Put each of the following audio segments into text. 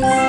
Bye.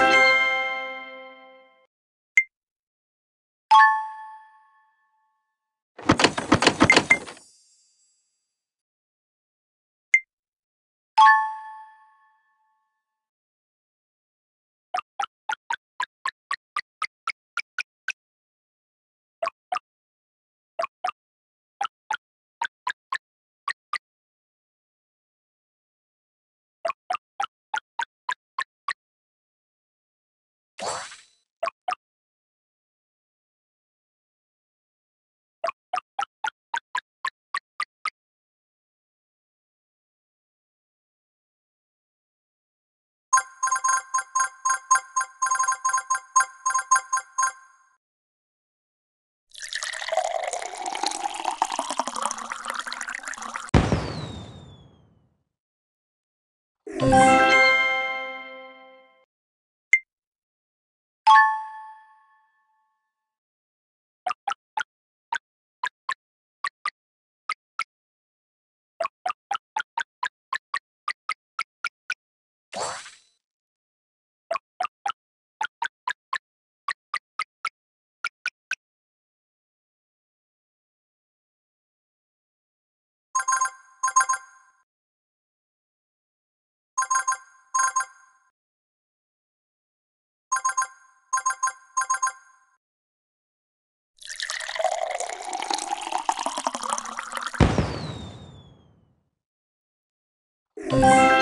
嗯。